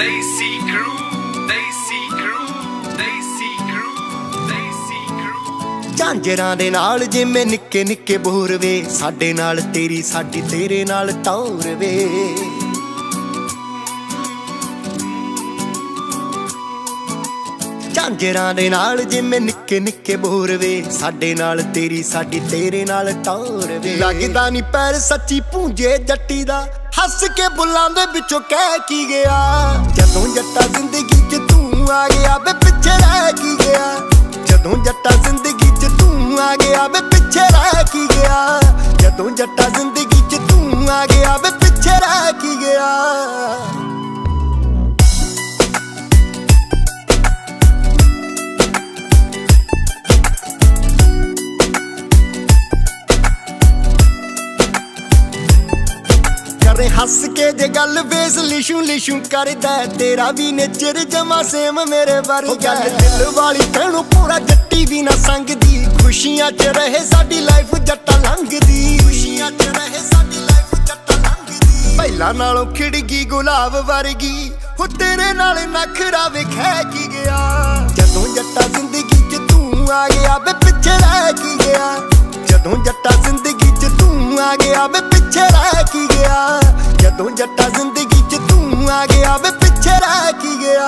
Daisy crew, Daisy crew, Daisy crew, Daisy crew. ਝਾਂਜਰਾਂ ਦੇ ਨਾਲ ਜਿਵੇਂ ਨਿੱਕੇ ਨਿੱਕੇ ਬੋਰ ਵੇ ਸਾਡੇ ਨਾਲ ਤੇਰੀ ਸਾਡੀ ਤੇਰੇ ਨਾਲ ਟੌਰ ਵੇ। ਝਾਂਜਰਾਂ ਦੇ ਨਾਲ ਜਿਵੇਂ ਨਿੱਕੇ ਨਿੱਕੇ ਬੋਰ ਵੇ ਸਾਡੇ ਨਾਲ ਤੇਰੀ ਸਾਡੀ ਤੇਰੇ ਨਾਲ ਟੌਰ ਵੇ। ਲੱਗਦਾ ਨਹੀਂ ਪੈਰ ਸੱਚੀ ਪੂੰਜੇ ਜੱਟੀ ਦਾ ਹੱਸ ਕੇ ਬੁੱਲਾਂ ਦੇ ਵਿੱਚੋਂ ਕਹਿ ਕੀ ਗਿਆ। ਜਦੋਂ ਜੱਟਾ ਜ਼ਿੰਦਗੀ 'ਚ ਤੂੰ ਆ ਗਿਆ ਵੇ ਪਿੱਛੇ ਰਹਿ ਕੀ ਗਿਆ? ਜਦੋਂ ਜੱਟਾ ਜ਼ਿੰਦਗੀ 'ਚ ਤੂੰ ਆ ਗਿਆ ਵੇ ਪਿੱਛੇ ਰਹਿ ਕੀ ਗਿਆ? ਜਦੋਂ ਜੱਟਾ ਜ਼ਿੰਦਗੀ ਕਰੇ ਹੱਸ ਕੇ ਜੇ ਗੱਲ ਵੇਸ ਲਿਸ਼ੂ ਲਿਸ਼ੂ ਕਰਦਾ ਤੇਰਾ ਵੀ ਨੇਚਰ ਜਮਾ ਸੇਮ ਮੇਰੇ ਵਰਗਾ। ਦਿਲ ਵਾਲੀ ਤੈਨੂੰ ਪੂਰਾ ਜੱਟੀ ਵੀ ਨਾ ਸੰਗਦੀ। ਖੁਸ਼ੀਆਂ 'ਚ ਰਹੇ ਸਾਡੀ ਲਾਈਫ ਜੱਟਾ ਲੰਘਦੀ। ਖੁਸ਼ੀਆਂ 'ਚ ਰਹੇ ਸਾਡੀ ਲਾਈਫ ਜੱਟਾ ਲੰਘਦੀ। ਪਹਿਲਾਂ ਨਾਲੋਂ ਖਿੜਗੀ ਗੁਲਾਬ ਵਰਗੀ। ਹੋ ਤੇਰੇ ਨਾਲ ਨਖਰਾ ਵੇਖੈ ਕੀ ਗਿਆ। ਜਦੋਂ ਜੱਟਾ ਜ਼ਿੰਦਗੀ 'ਚ ਤੂੰ ਆ ਗਿਆ ਵੇ ਪਿੱਛੇ ਰਹਿ ਕੀ ਗਿਆ। ਜਦੋਂ ਜੱਟਾ ਜ਼ਿੰਦਗੀ 'ਚ ਤੂੰ ਆ ਗਿਆ ਵੇ ਤੂੰ ਆ ਗਿਆ ਵੇ ਪਿੱਛੇ ਰਹਿ ਕੀ ਗਿਆ?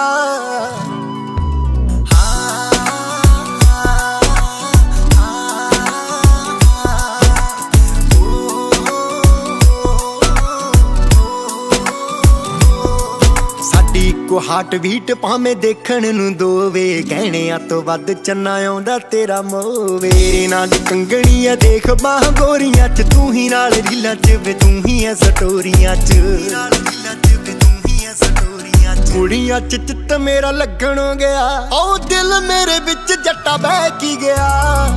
ਸਾਡੀ ਇੱਕੋ ਹਾਰਟ ਬੀਟ ਭਾਵੇਂ ਦੇਖਣ ਨੂੰ ਦੋਵੇ ਕਹਿਣਿਆਂ ਤੋਂ ਵੱਧ ਚੰਨਾ ਆਉਂਦਾ ਤੇਰਾ ਮੋਵੇ। ਨਾਲ ਦੀ ਕੰਗਣੀ ਆ ਦੇਖ ਬਾਹ ਗੋਰੀਆਂ ਚ, ਤੂੰ ਹੀ ਨਾਲ ਰੀਲਾਂ ਚ ਵੇ, ਤੂੰ ਹੀ ਐ ਸਟੋਰੀਆਂ ਚ। ਕੁੜੀਆਂ ਚ ਚਿੱਤ ਮੇਰਾ ਲੱਗਣ ਗਿਆ। ਓ ਦਿਲ ਮੇਰੇ ਵਿੱਚ ਜੱਟਾ ਬਹਿ ਕੀ ਗਿਆ।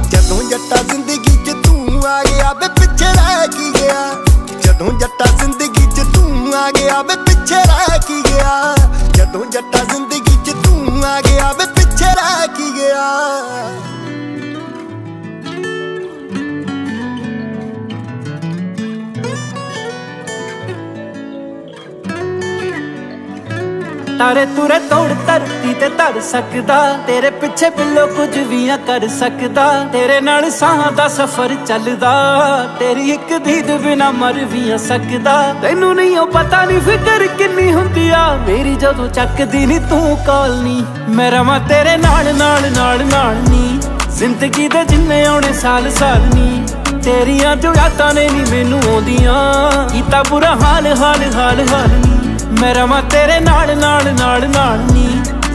ਜਦੋਂ ਜੱਟਾ ਜ਼ਿੰਦਗੀ ਤਾਰੇ ਤੁਰੇ ਤੋੜ ਧਰਤੀ ਤੇ ਧਰ ਸਕਦਾ। ਤੇਰੇ ਪਿੱਛੇ ਬਿੱਲੋ ਕੁਝ ਵੀ ਨਾ ਕਰ ਸਕਦਾ। ਤੇਰੇ ਨਾਲ ਸਾਹਾਂ ਦਾ ਸਫ਼ਰ ਚੱਲਦਾ। ਤੇਰੀ ਇੱਕ ਦੀਦ ਬਿਨਾ ਮਰ ਵੀ ਨਾ ਸਕਦਾ। ਤੈਨੂੰ ਨਹੀਂ ਉਹ ਪਤਾ ਨਹੀਂ ਫਿਕਰ ਕਿੰਨੀ ਹੁੰਦੀ ਆ। ਮੇਰੀ ਜਦੋਂ ਚੱਕਦੀ ਨਹੀਂ ਤੂੰ ਕਾਲ ਨਹੀਂ ਮੈਂ ਰਵਾਂ ਤੇਰੇ ਨਾਲ ਨਾਲ ਨਾਲ ਨਾਲ ਨਹੀਂ ਜ਼ਿੰਦਗੀ ਦੇ ਜਿੰਨੇ ਆਉਣੇ ਸਾਲ ਸਾਲ ਨਹੀਂ ਤੇਰੀਆਂ ਜੋ ਯਾਦਾਂ ਨੇ ਨਹੀਂ ਮੈਨੂੰ ਆਉਂਦੀਆਂ। ਕੀਤਾ ਬੁਰਾ ਹਾਲ ਹਾਲ ਹਾਲ ਹਾਲ ਨਹੀਂ ਮੈਂ ਰਵਾਂ ਤੇਰੇ ਨਾਲ ਨਾਲ ਨਾਲ ਨਾਲ ਨੀ।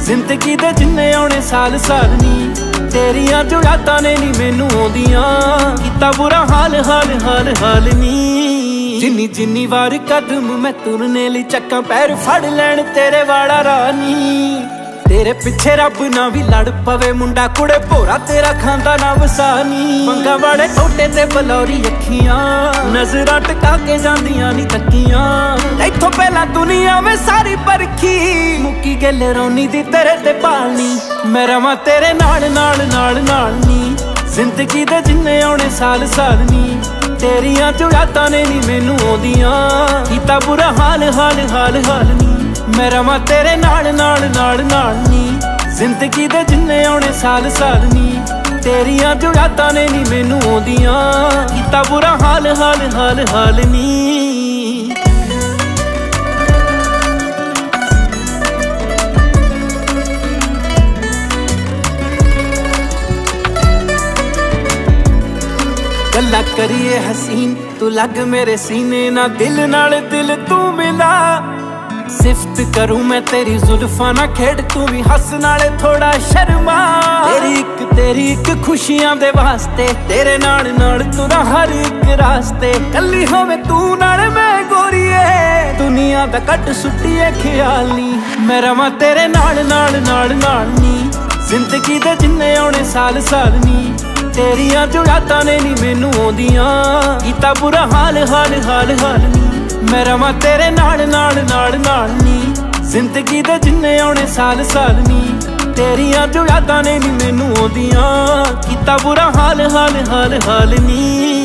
ਜ਼ਿੰਦਗੀ ਦੇ ਜਿੰਨੇ ਆਉਣੇ ਸਾਲ ਸਾਲ ਨੀ। ਤੇਰੀਆਂ ਜੋ ਨੇ ਨੀ ਮੈਨੂੰ ਆਉਂਦੀਆਂ। ਕੀਤਾ ਬੁਰਾ ਹਾਲ ਹਾਲ ਹਾਲ ਹਾਲ ਨੀ। ਜਿੰਨੀ ਜਿੰਨੀ ਵਾਰ ਕਦਮ ਮੈਂ ਤੁਰਨੇ ਲਈ ਚੱਕਾਂ, ਪੈਰ ਫੜ ਲੈਣ ਤੇਰੇ ਵਾਲਾ ਰਾਨੀ ਤੇਰੇ ਪਿੱਛੇ ਰੱਬ ਨਾ ਵੀ ਲੜ ਪਵੇ। ਮੁੰਡਾ ਕੁੜੇ ਭੋਰਾ ਤੇਰਾ ਖਾਂਦਾ ਨਾ ਵਸਾਨੀ। ਮੰਗਾ ਵਾਲੇ ਛੋਟੇ ਤੇ ਬਲੌਰੀ ਅੱਖੀਆਂ। ਨਜ਼ਰਾਂ ਟਕਾ ਕੇ ਜਾਂਦੀਆਂ ਨਹੀਂ ਤੱਕੀਆਂ। ਇੱਥੋਂ ਪਹਿਲਾਂ ਦੁਨੀਆ ਵੇ ਸਾਰੀ ਪਰਖੀ। ਮੁੱਕੀ ਗੱਲ ਰੌਣੀ ਦੀ ਤੇਰੇ ਤੇ ਪਾਲਣੀ। ਮੈਂ ਰਵਾਂ ਤੇਰੇ ਨਾਲ ਨਾਲ ਨਾਲ ਨਾਲ ਨੀ। ਜ਼ਿੰਦਗੀ ਦੇ ਜਿੰਨੇ ਆਉਣੇ ਸਾਲ ਸਾਲ ਨੀ। ਤੇਰੀਆਂ ਜੋ ਨੇ ਨਹੀਂ ਮੈਨੂੰ ਆਉਂਦੀਆਂ। ਕੀਤਾ ਬੁਰਾ ਹਾਲ ਹਾਲ ਹਾਲ ਹਾਲ ਨੀ। ਮੈਂ ਰਵਾਂ ਤੇਰੇ ਨਾਲ ਨਾਲ ਨਾਲ ਨਾਲ ਜ਼ਿੰਦਗੀ ਦੇ ਜਿੰਨੇ ਆਉਣੇ ਸਾਲ ਸਾਲ ਨੀ, ਤੇਰੀਆਂ ਜੋ ਨੇ ਨੀ ਮੈਨੂੰ ਆਉਂਦੀਆਂ। ਕੀਤਾ ਬੁਰਾ ਹਾਲ ਹਾਲ ਹਾਲ ਹਾਲ ਨੀ। ਗੱਲਾਂ ਕਰੀਏ ਹਸੀਨ, ਤੂੰ ਲੱਗ ਮੇਰੇ ਸੀਨੇ ਨਾਲ, ਦਿਲ ਨਾਲ ਦਿਲ ਤੂੰ ਮਿਲਾ। ਸਿਫਤ ਕਰੂੰ ਮੈਂ ਤੇਰੀ ਜ਼ੁਲਫਾਂ ਨਾਲ ਖੇਡ, ਤੂੰ ਵੀ ਹੱਸ ਨਾਲੇ ਥੋੜਾ ਸ਼ਰਮਾ। ਤੇਰੀ ਇੱਕ ਤੇਰੀ ਇੱਕ ਖੁਸ਼ੀਆਂ ਦੇ ਵਾਸਤੇ, ਤੇਰੇ ਨਾਲ ਨਾਲ ਤੁਰਾ ਹਰ ਇੱਕ ਰਾਸਤੇ। ਕੱਲੀ ਹੋਵੇ ਤੂੰ ਨਾਲ ਮੈਂ ਗੋਰੀਏ, ਦੁਨੀਆ ਦਾ ਕੱਟ ਸੁੱਟੀਏ ਖਿਆਲ। ਨਹੀਂ ਮੈਂ ਰਵਾਂ ਤੇਰੇ ਨਾਲ ਨਾਲ ਨਾਲ ਨਾਲ ਨਹੀਂ ਜ਼ਿੰਦਗੀ ਦੇ ਜਿੰਨੇ ਆਉਣੇ ਸਾਲ ਸਾਲ ਨਹੀਂ ਤੇਰੀਆਂ ਜੋ ਯਾਦਾਂ ਨੇ ਨਹੀਂ ਮੈਨੂੰ ਆਉਂਦੀਆਂ। ਕੀਤਾ ਬੁਰਾ ਹਾਲ ਹਾਲ ਹਾਲ ਹਾਲ ਨਹੀਂ ਮੈਂ ਰਵਾਂ ਤੇਰੇ ਨਾਲ ਨਾਲ ਨਾਲ ਨਾਲ ਨੀ। ਜ਼ਿੰਦਗੀ ਦੇ ਜਿੰਨੇ ਆਉਣੇ ਸਾਲ ਸਾਲ ਨੀ। ਤੇਰੀਆਂ ਜੋ ਯਾਦਾਂ ਨੇ ਨਹੀਂ ਮੈਨੂੰ ਆਉਂਦੀਆਂ। ਕੀਤਾ ਬੁਰਾ ਹਾਲ ਹਾਲ ਹਾਲ ਹਾਲ ਨੀ।